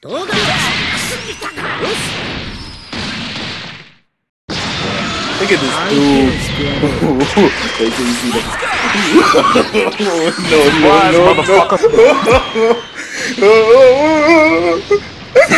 動画 Look at this dude. Wait till you see that. no, no, no, no.